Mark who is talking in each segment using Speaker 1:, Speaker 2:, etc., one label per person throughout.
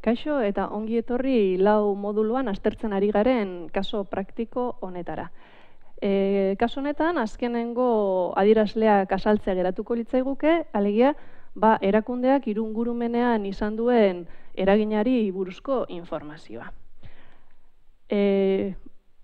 Speaker 1: Kaixo eta ongi etorri lau moduluan aztertzen ari garen kaso praktiko honetara. E, kaso honetan, azkenengo adierazleak asaltzea geratuko litzaiguke, alegia, ba, erakundeak irungurumenean izan duen eraginari buruzko informazioa. E,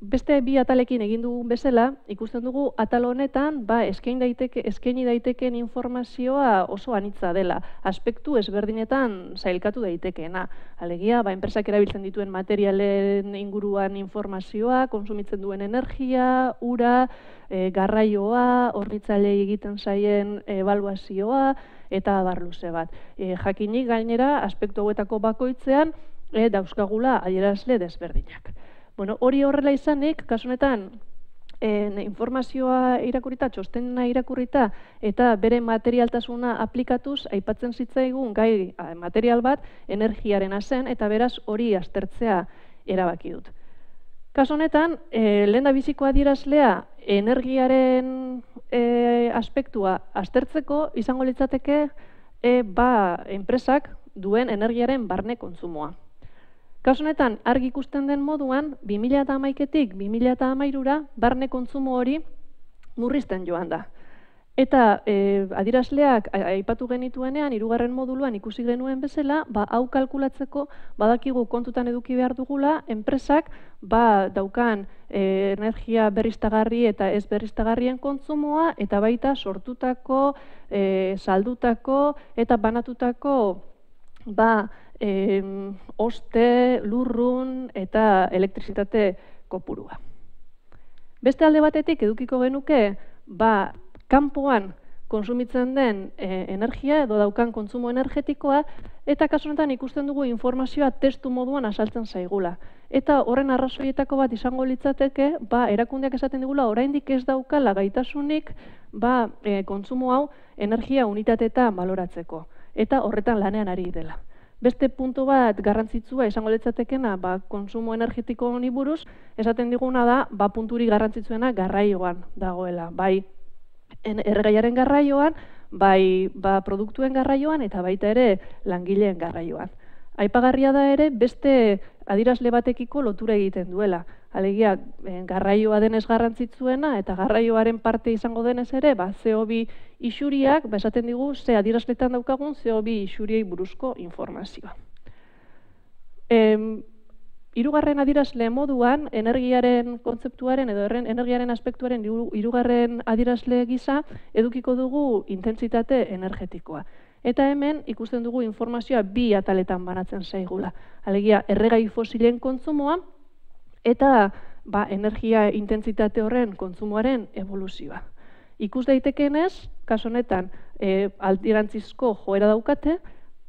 Speaker 1: beste bi atalekin egin dugun bezala, ikusten dugu atal honetan, ba, eskain daiteke, eskaini daiteken informazioa oso anitza dela, aspektu ezberdinetan zailkatu daitekeena. Alegia, ba, enpresak erabiltzen dituen materialen inguruan informazioa, konsumitzen duen energia, ura, e, garraioa, horritzaile egiten zaien evaluazioa, eta abar luze bat. E, jakinik gainera, aspektu hauetako bakoitzean, e, dauzkagula adierazle desberdinak. Bueno, hori horrela izanik, kasunetan, en, informazioa irakurita, txostena irakurita, eta bere materialtasuna aplikatuz, aipatzen zitzaigun gai material bat, energiaren zen, eta beraz hori aztertzea erabaki dut. Kaso honetan, e, lehen da bizikoa dirazlea, energiaren e, aspektua aztertzeko, izango litzateke, e, ba, enpresak duen energiaren barne kontsumoa. Honetan, argi ikusten den moduan, 2011etik 2013ra barne kontsumo hori murrizten joan da. Eta e, adirazleak aipatu genituenean, hirugarren moduluan ikusi genuen bezala, ba, hau kalkulatzeko badakigu kontutan eduki behar dugula, enpresak ba, daukan e, energia berriztagarri eta ez berriztagarrien kontsumoa, eta baita sortutako, e, saldutako eta banatutako ba, em, oste, lurrun eta elektrizitate kopurua. Beste alde batetik edukiko genuke, ba, kanpoan konsumitzen den e, energia edo daukan kontsumo energetikoa, eta kasu honetan ikusten dugu informazioa testu moduan asaltzen zaigula. Eta horren arrazoietako bat izango litzateke, ba, erakundeak esaten digula, oraindik ez daukala gaitasunik ba, e, kontsumo hau energia unitateta baloratzeko. Eta horretan lanean ari dela. Beste puntu bat garrantzitsua izango litzatekena, ba, konsumo energetiko honi buruz, esaten diguna da, ba, punturi garrantzitsuena garraioan dagoela. Bai, erregaiaren garraioan, bai, ba, produktuen garraioan, eta baita ere langileen garraioan. Aipagarria da ere, beste adirazle batekiko lotura egiten duela. Alegia, eh, garraioa denez garrantzitzuena eta garraioaren parte izango denez ere, ba, CO2 isuriak, ba, esaten digu, ze adirazletan daukagun CO2 isuriei buruzko informazioa. Em, Irugarren adirazle moduan, energiaren kontzeptuaren edo erren, energiaren aspektuaren irugarren adirazle gisa edukiko dugu intentsitate energetikoa. Eta hemen ikusten dugu informazioa bi ataletan banatzen zaigula. Alegia, erregai fosilen kontsumoa eta ba, energia intentsitate horren kontsumoaren evoluzioa. Ikus daitekeenez, kaso honetan, e, aldirantzizko joera daukate,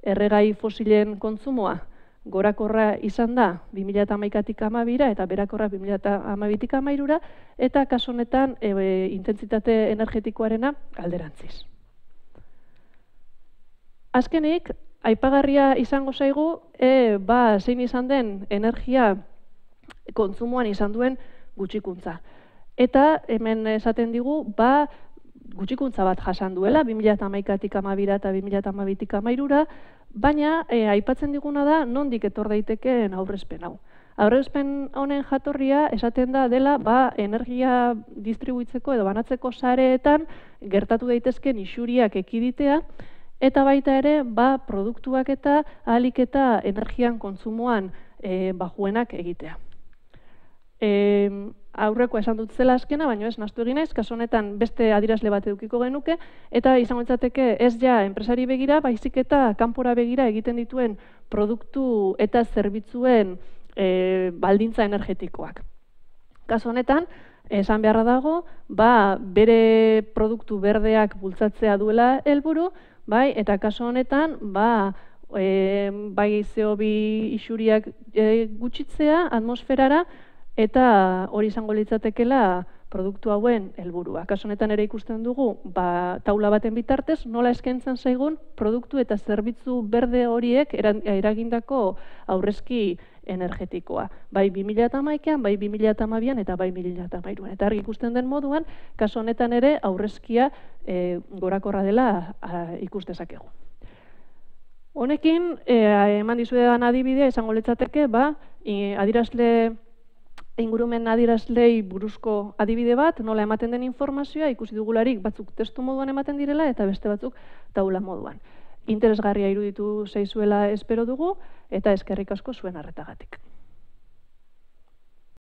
Speaker 1: erregai fosilen kontsumoa gorakorra izan da 2011tik 12 eta berakorra 2012tik 13 eta kaso honetan e, intentsitate energetikoarena alderantziz. Azkenik, aipagarria izango zaigu, e, ba, zein izan den energia kontsumoan izan duen gutxikuntza. Eta hemen esaten digu, ba, gutxikuntza bat jasan duela, 2008-tik amabira eta 2008-tik amairura, baina e, aipatzen diguna da, nondik etor daitekeen aurrezpen hau. Aurrezpen honen jatorria esaten da dela ba, energia distribuitzeko edo banatzeko sareetan gertatu daitezken isuriak ekiditea, eta baita ere ba, produktuak eta ahalik eta energian kontsumoan e, bajuenak egitea. E, aurreko esan dut zela azkena, baina ez nastu egin naiz, kaso honetan beste adirazle bat edukiko genuke, eta izango litzateke ez ja enpresari begira, baizik eta kanpora begira egiten dituen produktu eta zerbitzuen e, baldintza energetikoak. Kaso honetan, esan beharra dago, ba, bere produktu berdeak bultzatzea duela helburu, bai, eta kaso honetan, ba, e, bai CO2 isuriak e, gutxitzea atmosferara, eta hori izango litzatekela produktu hauen helburua. Kaso honetan ere ikusten dugu, ba, taula baten bitartez, nola eskaintzen zaigun produktu eta zerbitzu berde horiek eragindako aurrezki energetikoa. Bai 2008an, bai 2008an eta bai 2008an. Eta argi ikusten den moduan, kaso honetan ere aurrezkia e, gorakorra dela a, ikustezakegu. Honekin, e, eman dizuetan adibidea izango litzateke, ba, adirazle ingurumen adirazlei buruzko adibide bat, nola ematen den informazioa, ikusi dugularik batzuk testu moduan ematen direla eta beste batzuk taula moduan. Interesgarria iruditu zeizuela espero dugu eta eskerrik asko zuen arretagatik.